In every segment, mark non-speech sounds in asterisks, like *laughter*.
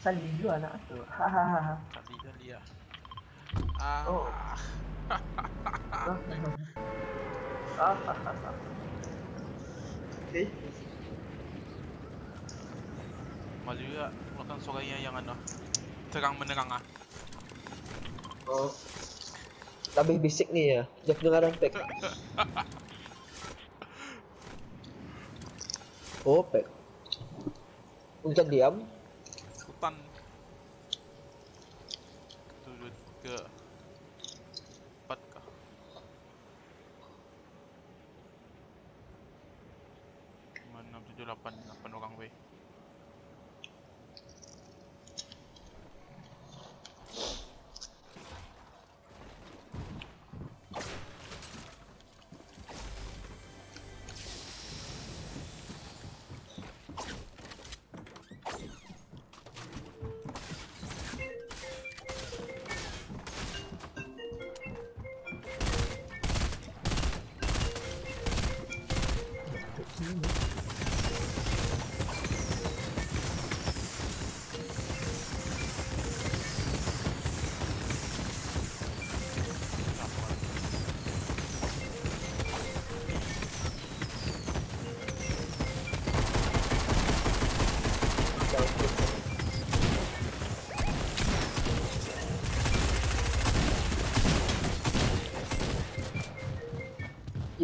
Salih dulu anak tu. Hahaha. Tadi tadi lah. *laughs* Ah. Oh. Ah, Okay. Malu juga keluarkan suara yang ano. Terang menerang ah. Oh. Lebih basic ni ya. Dia kedengaran pack. *laughs* Oh, pack. Hujan diam.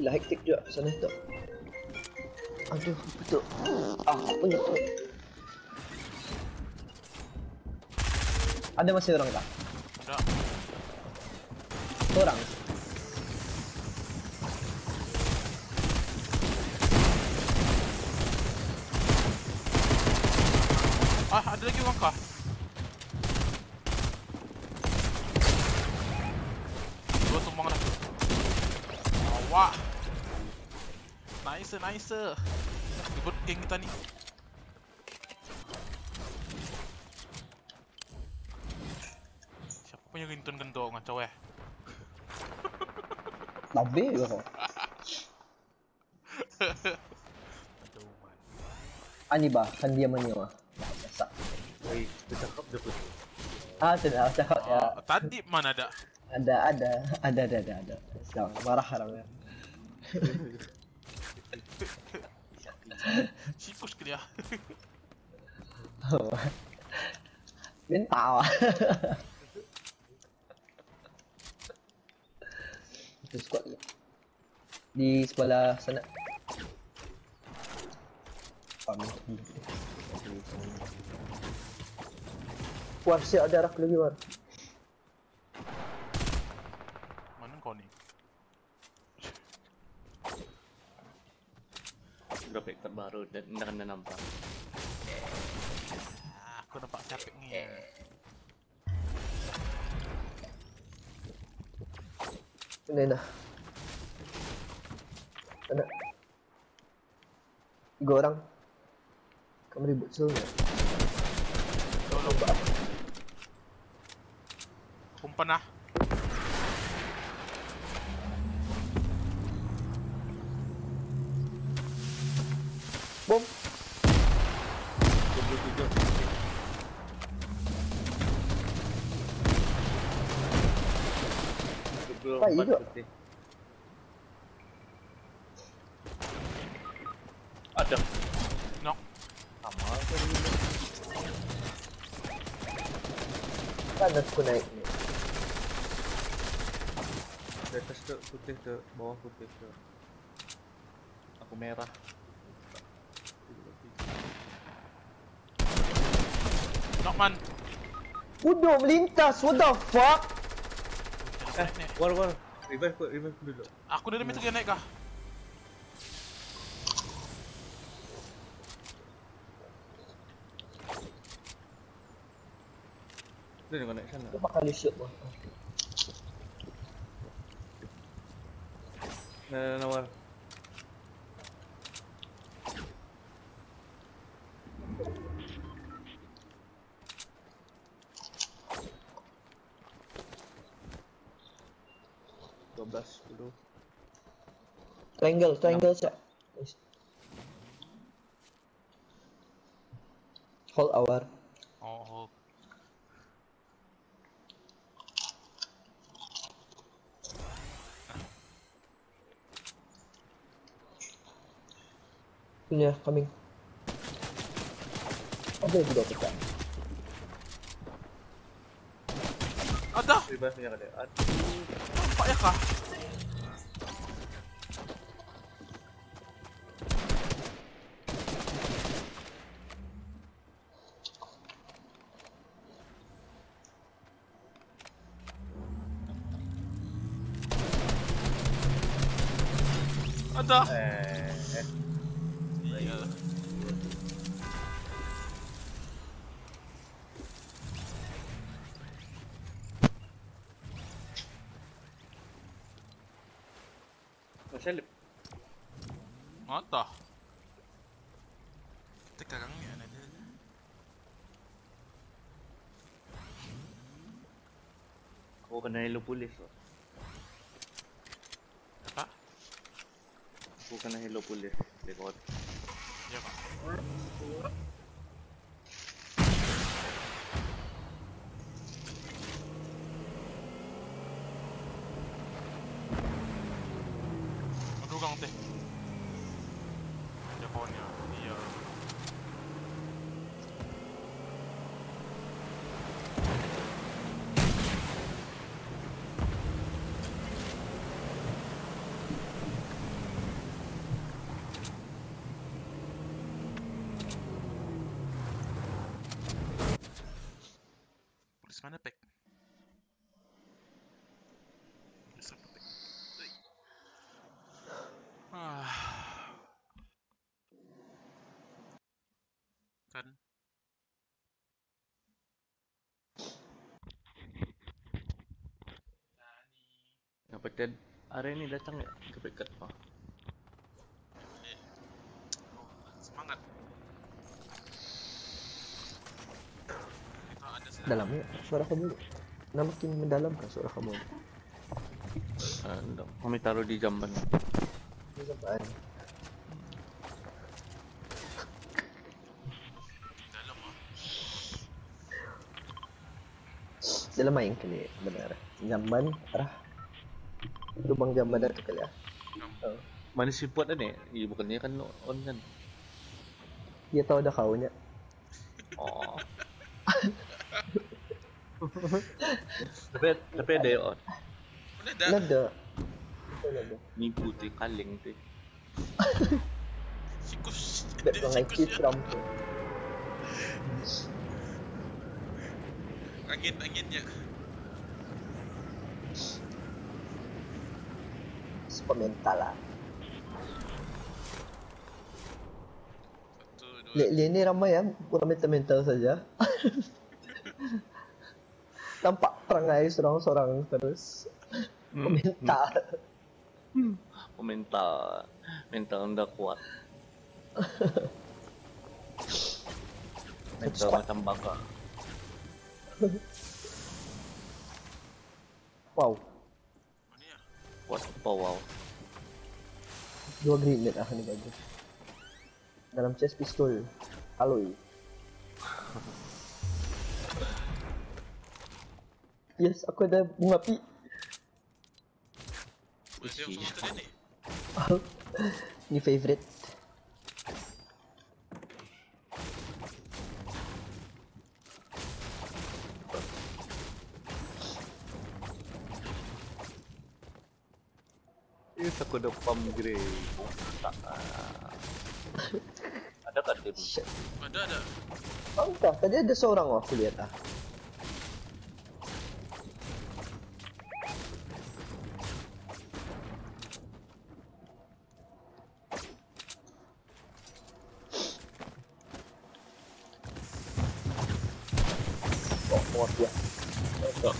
Gila hektik juga sana tu. Aduh, betul. Ah, punya tu. Ada masih orang tak? Ada. Orang. Ah, ada lagi orang kah? Dua tumbang dah. Awak. Nice. Good geng kita ni. Siapa punya rintun gendong macam eh? Nabi ke kau? Ani ba? Kan dia mah. Dah biasa. Oi, bercakap dia pun. Ah, sudah cakap ya. Ah, tadi mana ada? Ada, ada, *laughs* ada, ada, ada, ada. Sedang marah orang *laughs* ya. Sikus ke dia? Minta lah. Itu squad. Di sebelah sana. War, siap ada arah war. Mana kau ni? Drop ekor baru dan dah kena nampak. Ah, aku nampak capek ni. Mana dah? Mana? Tiga orang. Kamu ribut semua. Tolong. Kumpan lah. Tak, hidup. putih. Ada. Knock. Sama ke dia? Kan aku naik ni. Di atas tu putih tu, bawah putih tu. Aku merah. Knock man. Udah melintas, what the fuck? Eh, naik Wall, wall Revive kot, revive aku dulu. Aku dah ada meter naik kah? Dia nak naik sana Dia makan lesiap pun. Nah, nah, nah, nah 12, 10 Triangle, triangle siap Hold our Oh, hold. Punya, lah, coming. Apa yang kita. Ada! Bebas punya kata, aduh. At Nampak ya Hellopolis oh. Ha? Buka na Hellopolis. Likot. Diyan ba? Mana apa pek? Ui. Ah. Kan? Nani. Kapatid, are ni datang ya? Kepekat pa. Eh. Oh, semangat. Ito ada sila. Dalam ya, suara kamu. Na makin mendalam ka suara kamu. Ano, kami taro di jamban. Di dalam ah. Dalam main kali, benar. Jamban, arah. Lubang jamban to kali ah. Oh. Mana si Puat ni? Iya bukannya kan on kan. Dia tahu dah kau nya. Oh. Tapi tapi ada on. Ito nada. Ni putih kaling tu. *laughs* Sikus. Bet Dia mga sikus kit niya. from Angin, angin niya. Mental lah. Satu, dua, Li, li ni ramai ya, bukan mental-mental saja. *laughs* Tampak perangai seorang-seorang terus komentar. Oh, mental mental anda kuat. mental macam baka. Wow? Kuat apa wow. dua grenade ah ni bagus. Dalam chest pistol, alloy. *laughs* Yes, aku ada bunga api. Boleh tadi ni? *laughs* Ni favorite. Yes, aku ada pump grey. *laughs* Tak. Ada kat tim? Shit. Ada, ada. Oh, entah, tadi ada seorang oh, aku lihat ah. Oh, muat ya. Oh,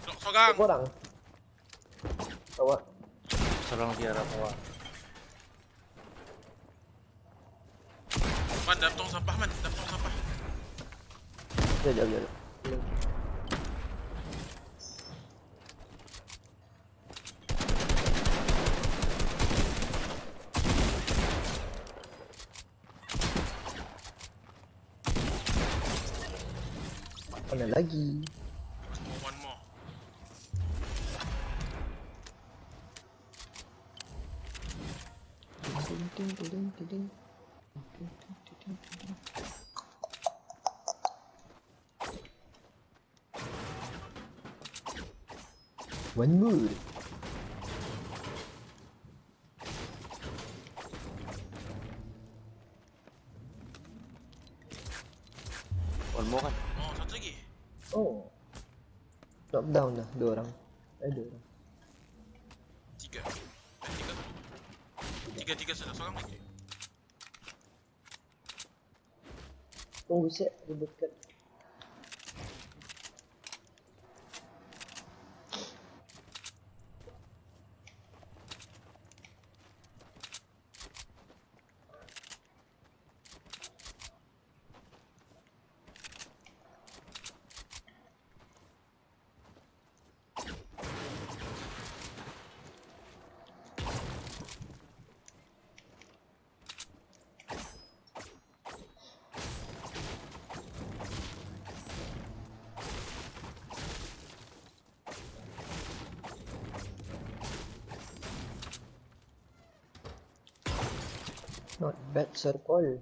Sok sogang. orang. Awak. Serang tiara kuat. Man, dalam tong sampah man. Dalam tong sampah. Ya, ya, One more. One more kan? Oh, satu lagi. Oh. Drop down dah dua orang. Eh dua orang. Tiga. Eh, tiga tu. Tiga, tiga sudah. Seorang lagi. Tunggu set ributkan. Not bad circle.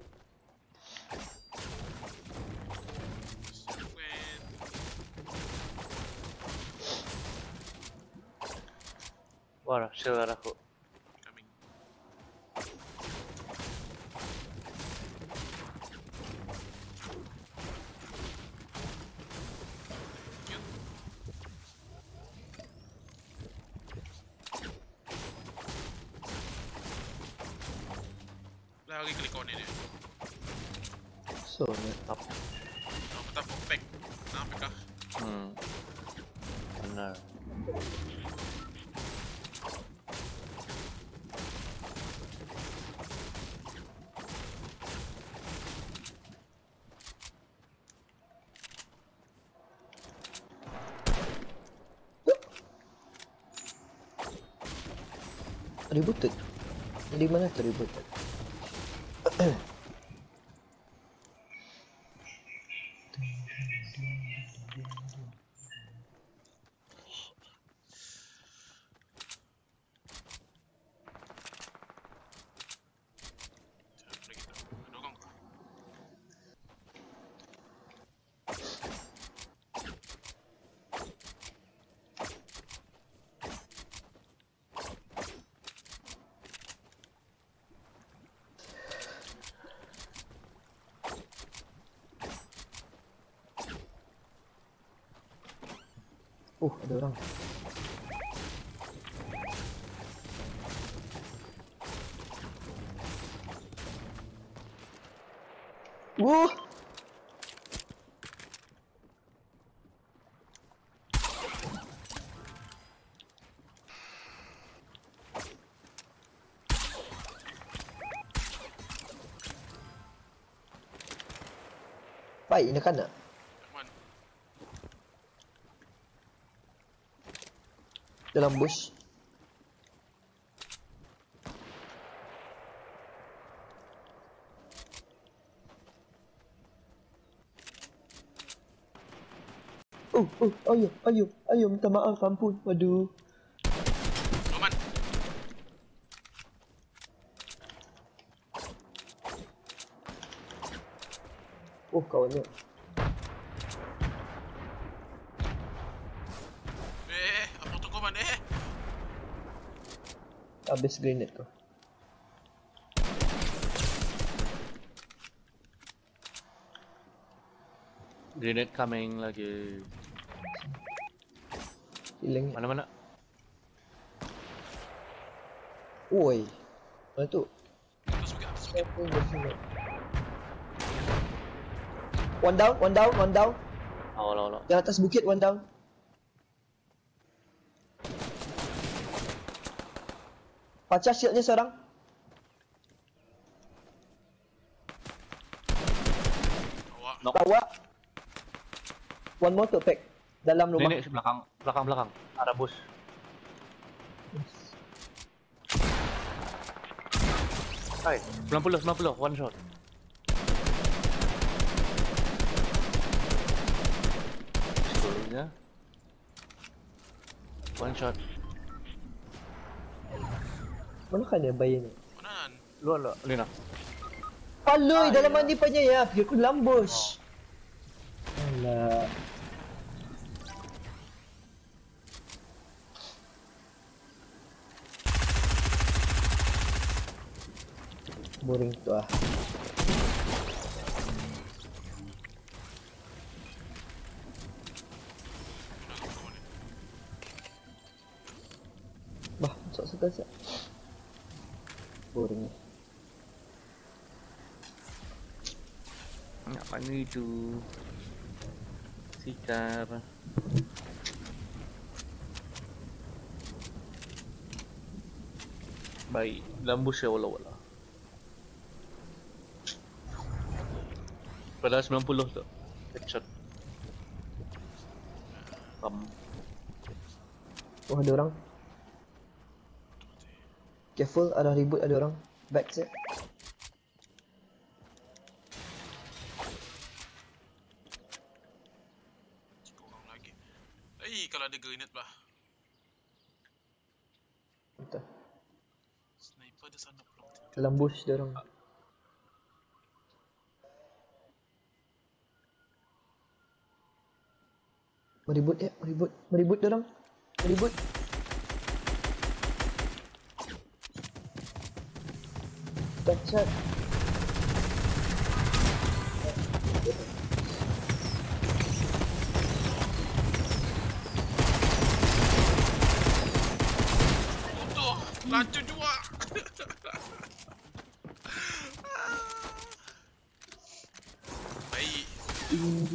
When... Wah, shield ada aku. Coming. Cute. Lagi klik on ini. So, Top. Nama tak perfect. Kenapa kah? Hmm. Benar. Rebooted. Di mana tu rebooted? Siapa lagi tu? Ada orang kah? Oh, ada orang. Wah! Baik, nak nak. Mana? Dalam bush. Oh, oh, ayo, ayo, ayo, minta maaf, ampun, waduh. Oh, kawan ni. Eh, apa tu kau man? Eh! Habis grenade kau. Grenade coming lagi. Hilang. Mana-mana? Oi. Mana tu? Atas bukit, atas bukit. One down, one down, one down. Oh, lo, lo. Di atas bukit, one down. Pacah shieldnya seorang. Knock. Bawa. One more to pack. Dalam rumah. Nenek belakang, belakang, belakang. Arah bus. Hai, 90, 90, one shot. Ya. One shot. Mana kan dia bayi ni? Mana? Luar luar. Lina. Aloy, dalam mandi pa niya ya. Fikir ko lambos. Alah. Boring tu ah. Suka siap. Boring ni. Nak mana itu? Sikar. Baik, lambus ya wala-wala. Pada 90 tu. Headshot. Ram. Oh ada orang Careful ada ribut ada orang. Back set. Lagi. Eh, kalau ada grenade bah. Entah Sniper di sana belum. Dalam bush dia orang. Meribut ya meribut. Meribut dia orang. Meribut Dahsyat Tuh, laju juga. Baik. Tadi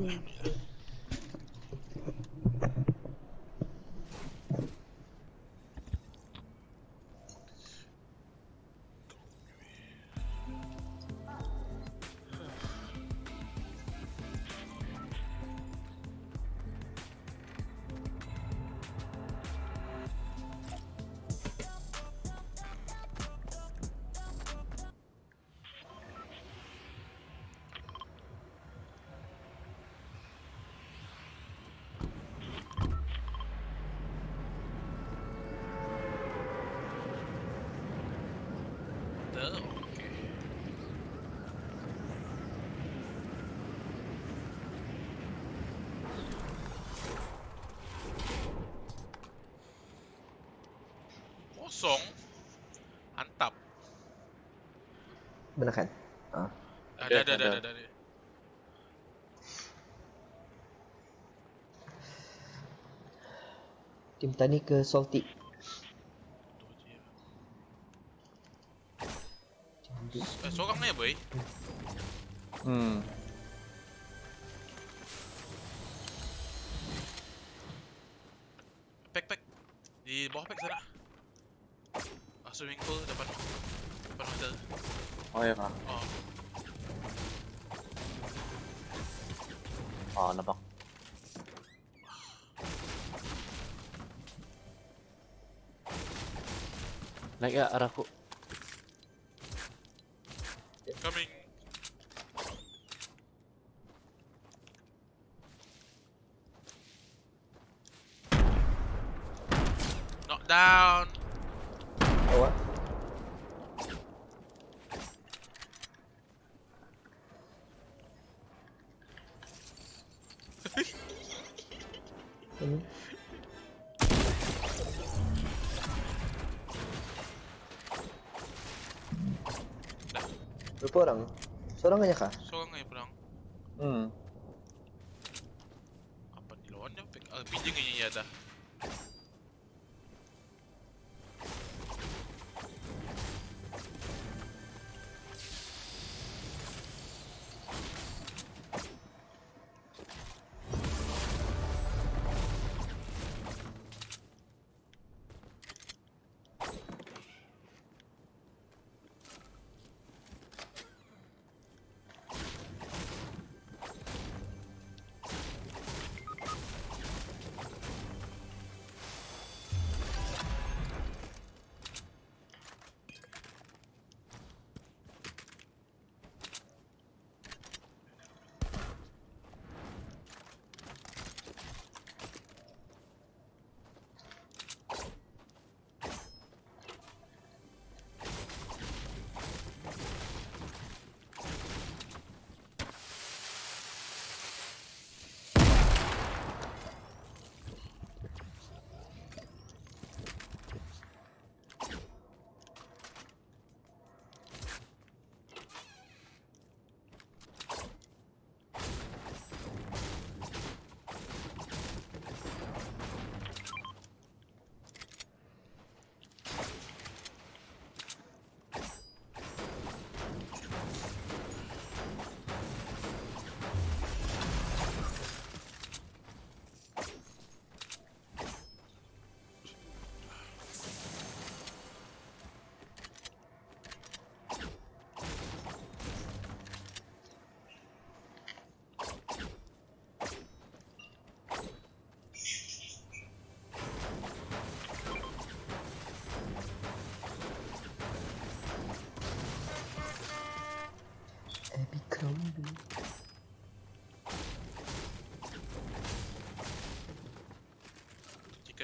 yeah. Kosong. Mantap. Benar kan? Ah. Ada, ada, ada, ada. ada, ada. Tim tani ke salty Naik ya arahku. coming. down. Bawah. *laughs* Ini. Berapa orang? Seorang aja kah? Seorang aja perang. Hmm. Apa ni lawannya? Pek- Ah, pinjeng kayaknya ya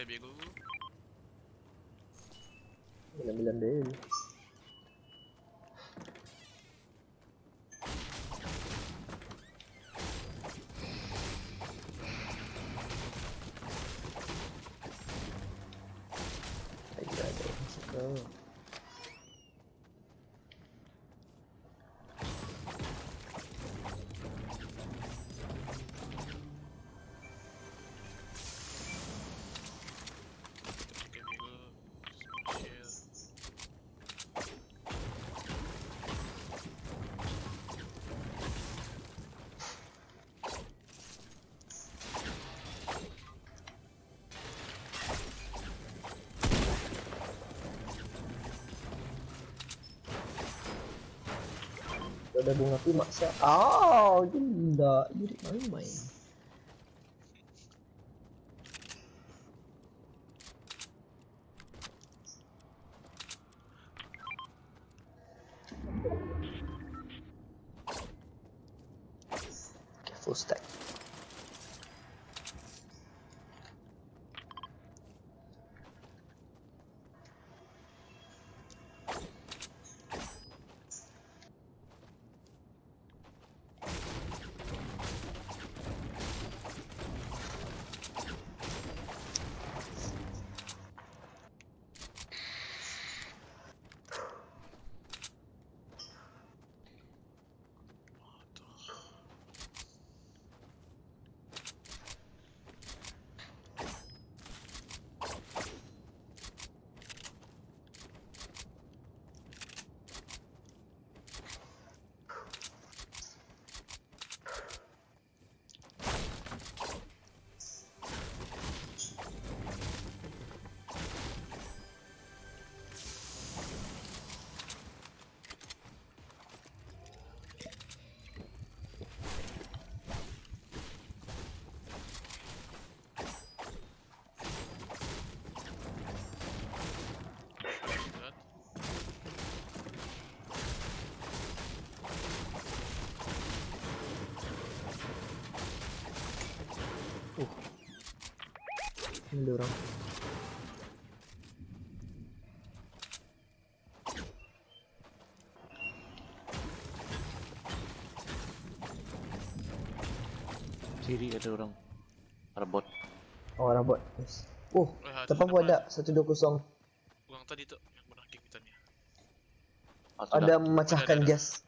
amigo. Ele é dele. Ada bunga tu maksa. Ah, gila. Jadi main-main. Oh. Ini dia orang. Kiri ada orang. Robot. Oh, robot. Yes. Oh, depan pun ada 120. Kurang tadi tu yang pernah kick kita ni. Ah, ada memecahkan ada, ada. gas.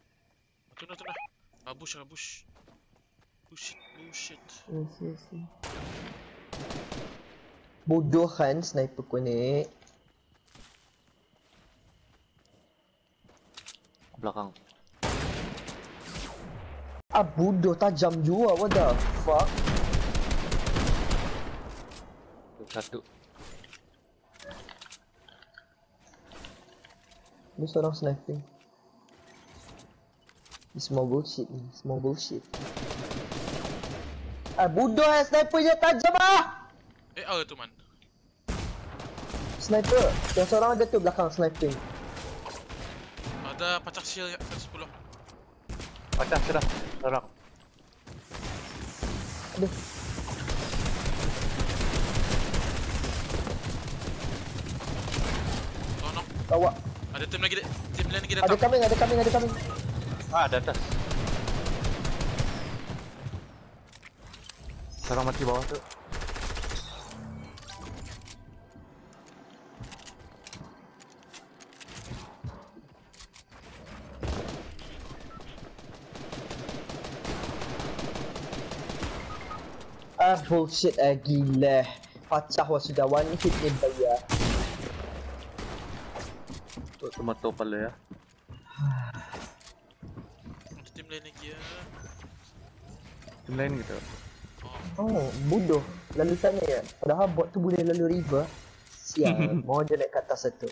Tuna, tuna. Abush, abush. Bullshit, bullshit. Yes, yes, yes. Bodoh kan sniper kunik. Belakang. Ah, bodoh tajam juga. What the fuck? Tu Satu. Ni seorang sniping. Ni semua bullshit ni. Semua bullshit. Ah, bodoh eh sniper je tajam ah! Eh, ah tu man. Sniper. Yang seorang ada tu belakang sniping. Ada pacak shield ya, 110. Pecah sudah. Orang. Aduh. Tolong. Awak. Ada tim lagi, tim lain lagi Ada datang. coming, ada coming, ada coming. Ah, ada atas. Seorang mati bawah tu. Ah, bullshit eh, gila. Pacah wah sudah one hit ni bayar. Tu tomato pala ya. Ada tim lain lagi ya. Tim lain gitu. Oh, Oh, bodoh. Lalu sana ya. Padahal bot tu boleh lalu river. Sial, *laughs* mau je naik ke atas satu.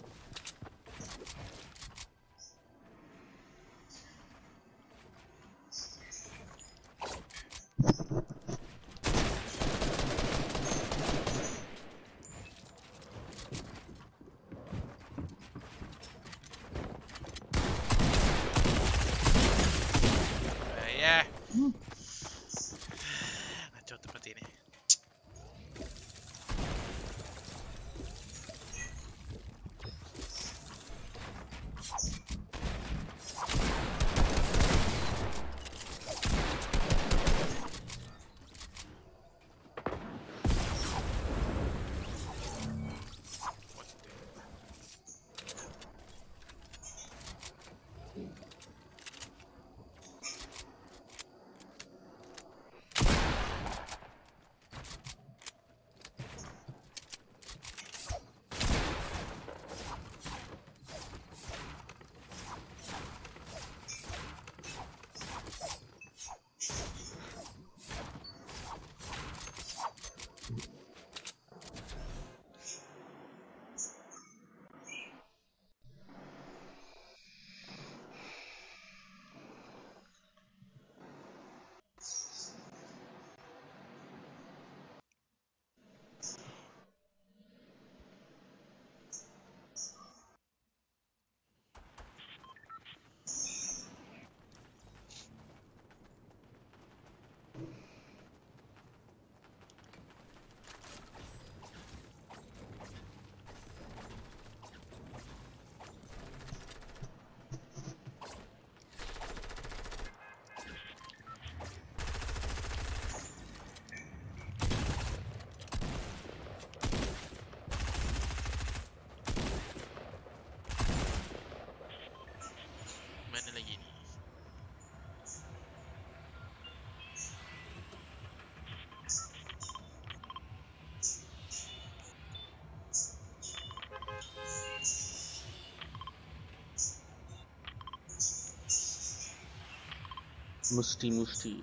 Mesti mesti.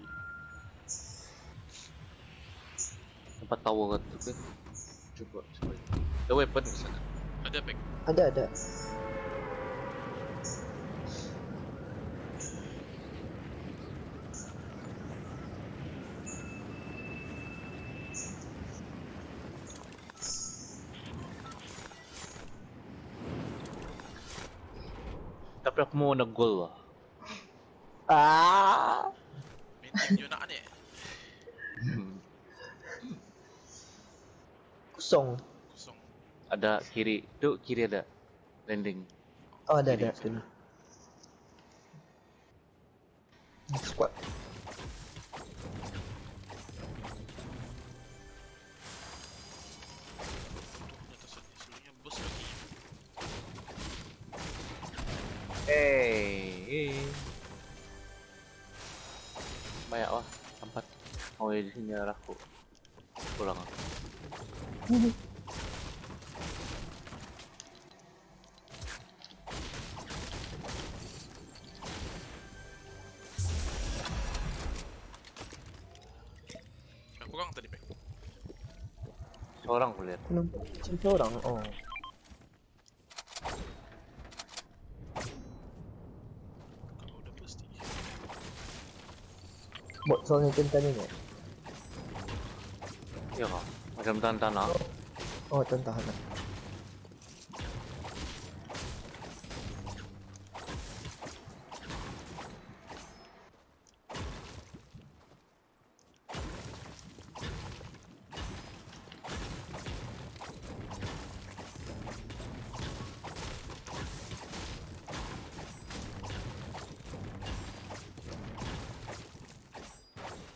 Tempat tower tu ke? Cuba cuba. Ada weapon ke sana? Ada pack. Ada, ada. Tapi aku mau nak goal lah. Ah! Mintin yun na ni. Kosong. Kosong. ada kiri. Tu kiri ada landing. Oh, ada, Kiri ada. Sini. Oh, di sini arah aku. Pulang aku. Aku kurang tadi, Mek. Seorang aku lihat. Aku nampak macam seorang. Oh. Kalau udah pasti. Bot soalnya cinta ni ni. Iya kah? Macam tanah. Oh, tentang nak.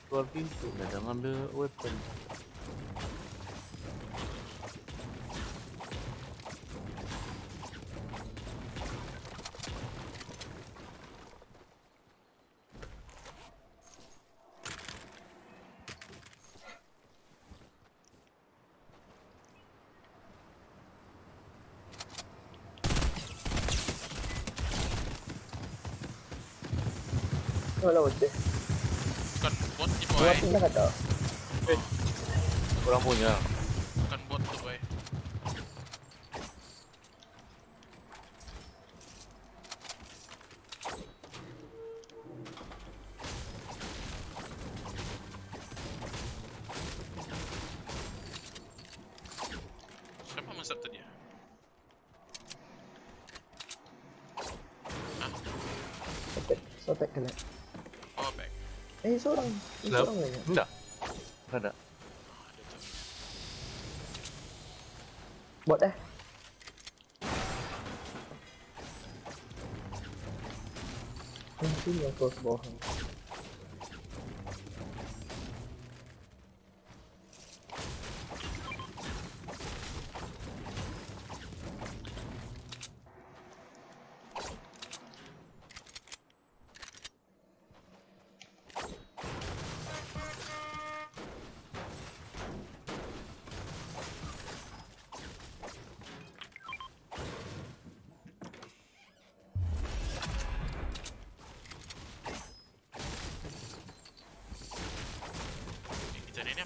Keluar pintu dah jangan ambil weapon. Oh, lawan dia. Bukan bot ni, boy. pindah kata. Kurang punya. Seorang. Ada. Ah, ada tu. Bot eh. Mungkin yang close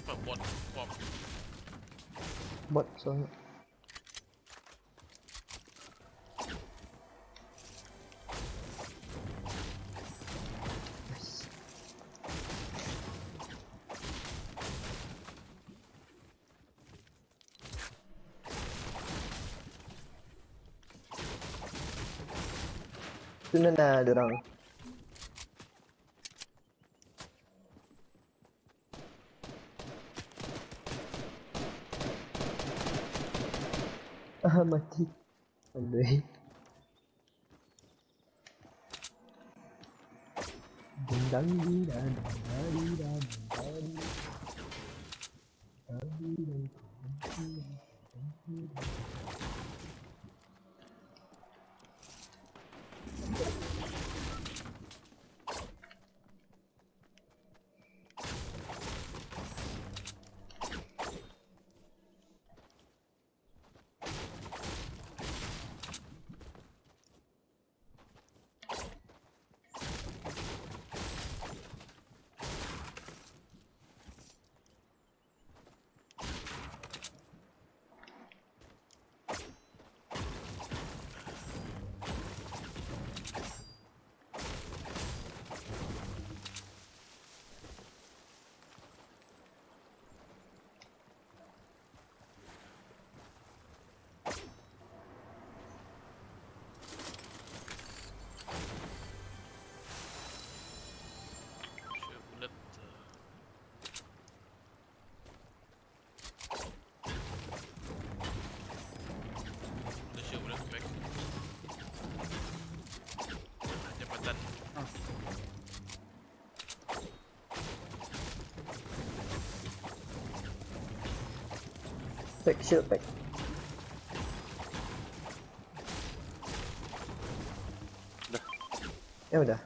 bawah. Ni Kita ni ni apa? Bot. Bom. Bot soalnya. Nice. Tak kecil tak. Dah. Ya udah.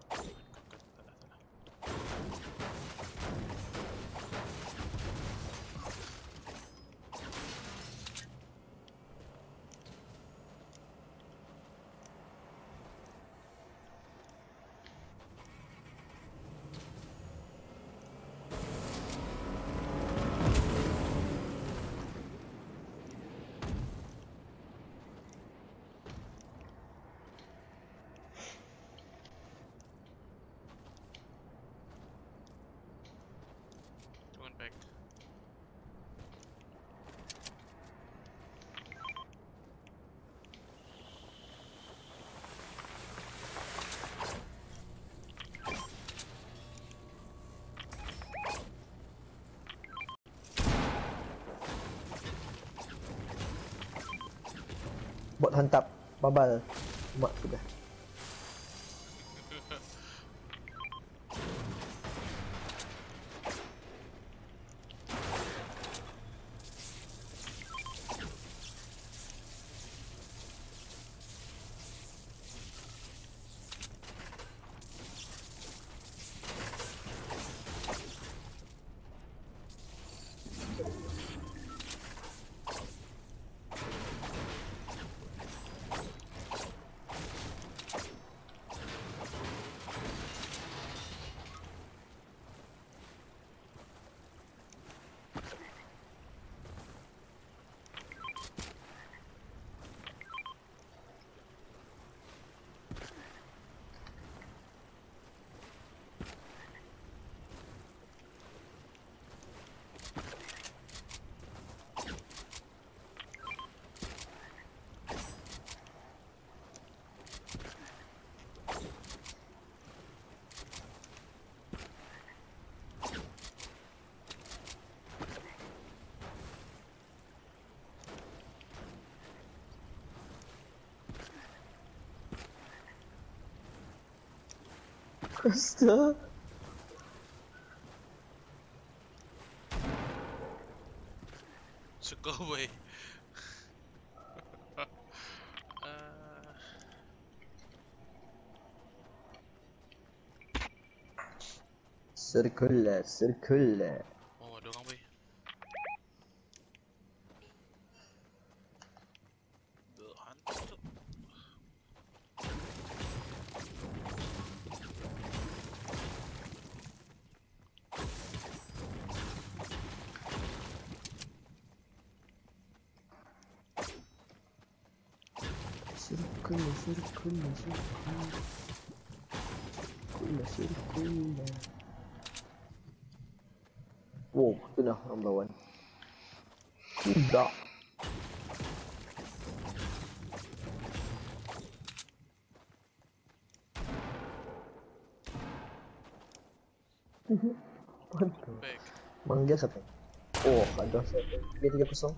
hantap babal. Mak sudah. просто. So go away. uh... Circular, circular. Kulla sir Wow, tu dah orang lawan. Tidak. Mantap. Manggil siapa? Oh, ada siapa? Dia tiga kosong.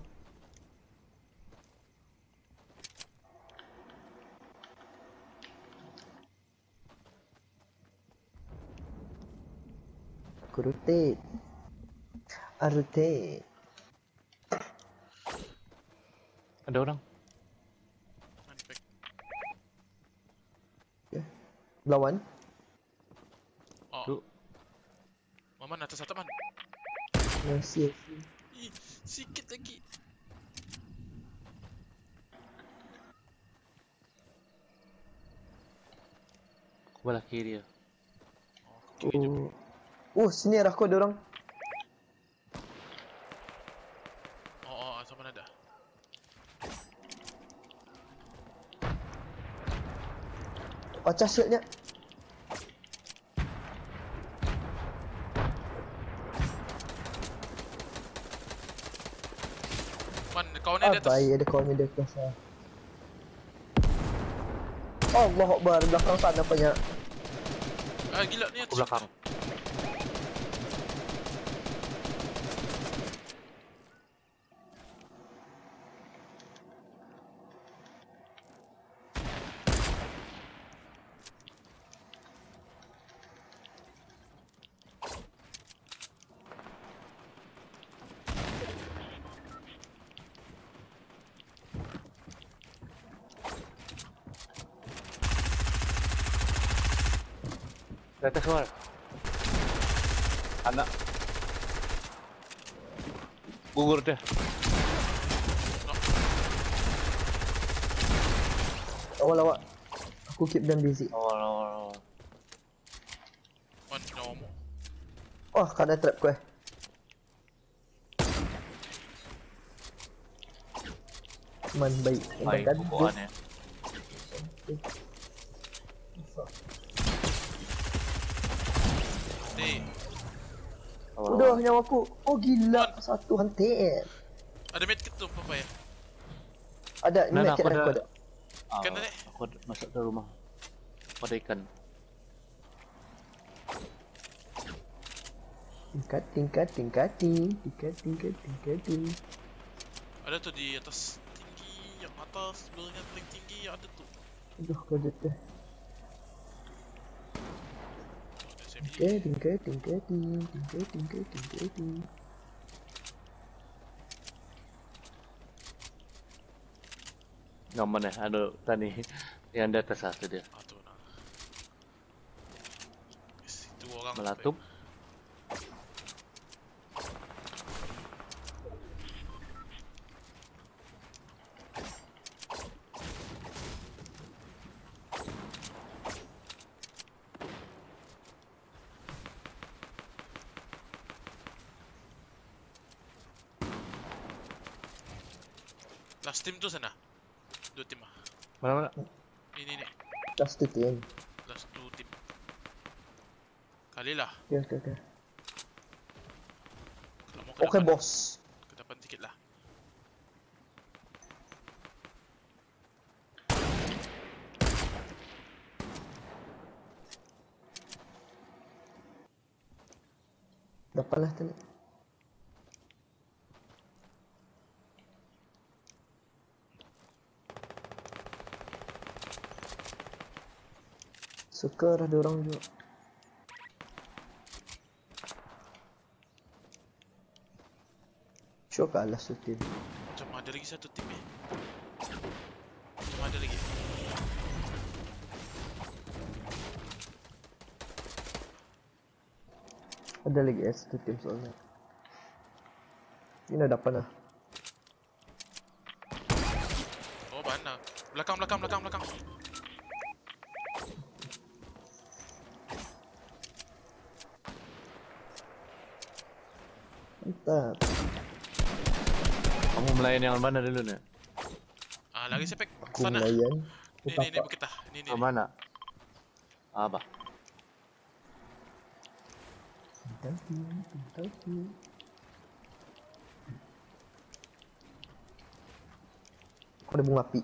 Rotate. I rotate. Ada orang. Lawan. Oh. Tu. Maman atas atas man. Masih. Ih, sikit lagi. Aku belah kiri dia. Oh, kiri. Oh. Oh, sini arah kau orang. Oh, oh, sama ada. Pecah shieldnya. Man, kawan ni di Ah, atas. baik ada kawan dia atas lah. Allah Akbar, belakang sana banyak. Ah, gila ni Aku atas. belakang. Di atas luar. Anak. Gugur dia. Awal-awal. Aku keep them busy. Awal awal awal. Nyawa mu. Wah, kena trap kau eh. Man, baik. Baik, bukuan ya. Awal. nyawa aku. Oh, gila. Satu hantik. ada medkit tu apa ya? Ada, ni medkit aku aku ada- ada. Ah, Ikan nenek. Aku ada- masuk ke rumah. Aku ada ikan. Tingkat, tingkat, tingkati. Tingkat, tingkat, tingkati. Ada tu di atas tinggi, yang atas sebelahnya paling tinggi ada tu. Aduh, kau jatuh. SMG. Tingkat, tingkat, tingkati. Tingkat, tingkat, tingkati. Yang mana? Ada tadi. Yang di atas lah tu dia. Ah, tu nah. Yes, itu orang Melatup. Last team tu sana. Dua tim ah. Mana mana? Ni ni ni. Last tu team. Last two team. Kali lah. Okay, okay, okay. Kalau mau ke Okay, depan, boss. ke depan sikit lah. Dapat lah tu. Suka ada orang juga. Sure ke alas tu team? Macam ada lagi satu tim eh. Macam ada lagi. Ada lagi eh satu team soalnya. Ini dah dapat lah. Oh, mana? Belakang, belakang, belakang, belakang. Mantap. Kamu melayan yang mana dulu ni? Ah, lagi sepek Aku sana. melayan. Ni ni ni bukit ah. Ni ni. Ke mana? Ah, bah. Aku ada bunga api.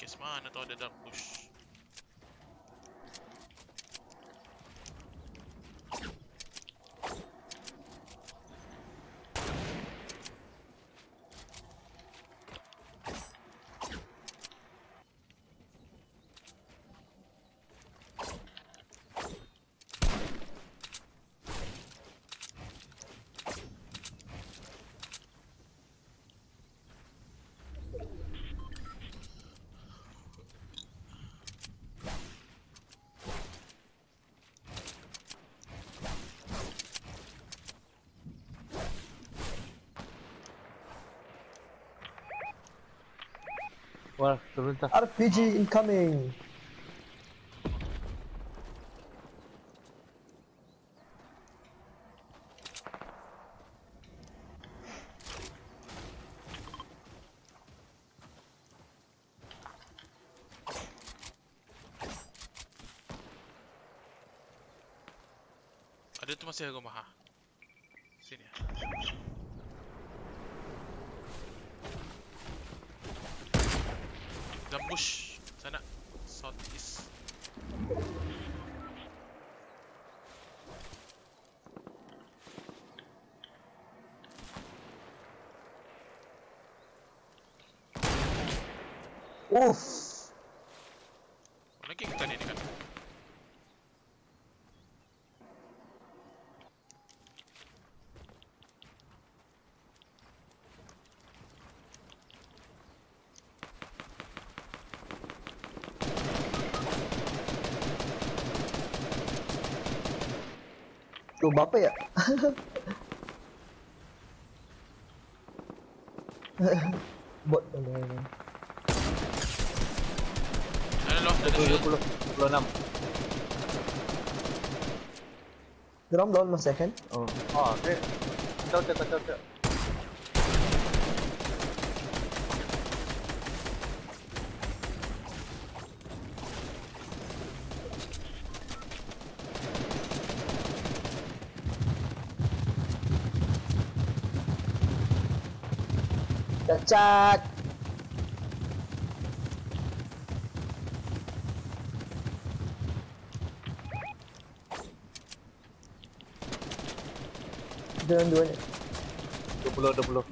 Kes mana tu ada dark push. Wah, turun tak. RPG incoming. Ada tu masih rumah ha. Zambush. Sana. Southeast. Oof! Tu berapa ya? *laughs* Bot ni. Ada loh, ada 20, shield. 20, 26. Geram down mas second. Oh. Ah, okay. Kacau, kacau, kacau, Cacat. Dengan dua ni. 20, 20.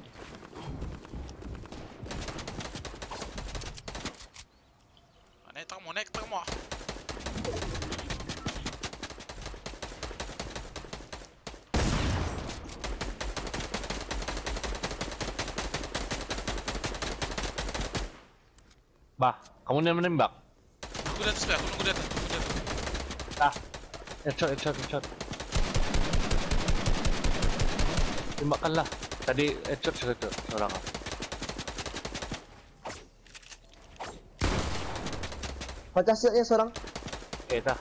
Naik tak mau, naik tak mau. Bah, kamu ni menembak. Di atas, Pak. Aku tunggu di atas. Tunggu di atas. Ah. Headshot, headshot, headshot. Tembakkanlah. Tadi headshot satu seorang. Pecah siapnya seorang. Okay, dah.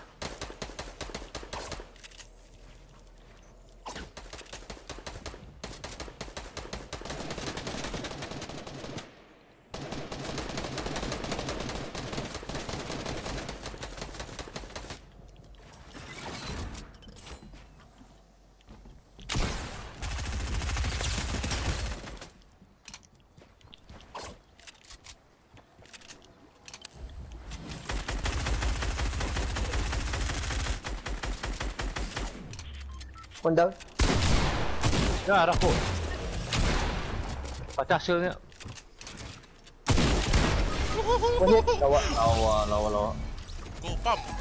One down. Ya, shieldnya. One hit. Lawa, lawa, lawa, lawa. Go, pump.